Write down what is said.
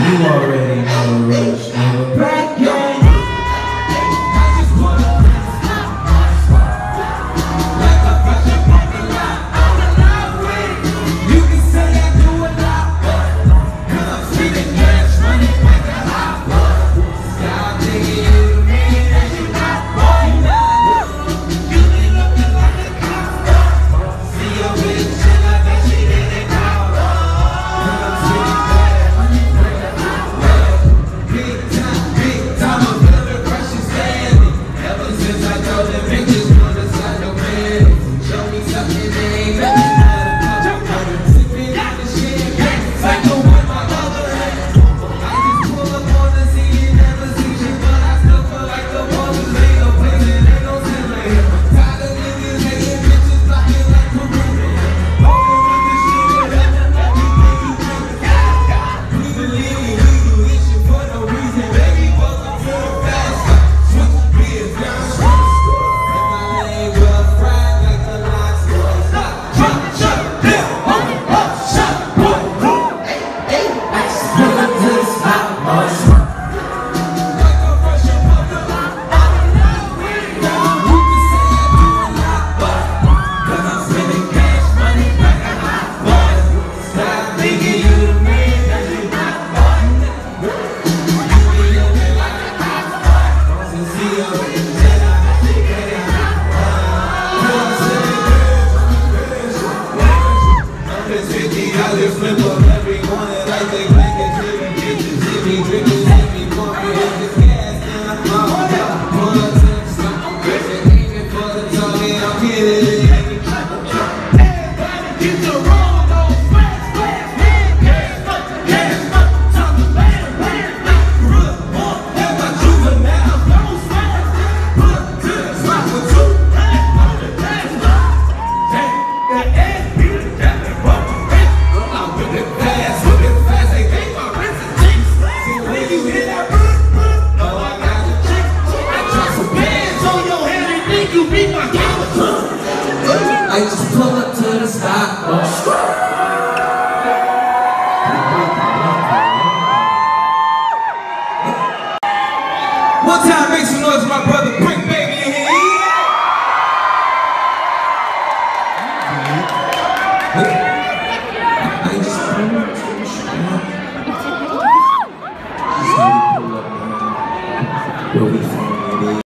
you are I just flip up every morning I think I just pull up to the stop. One time, make some noise my brother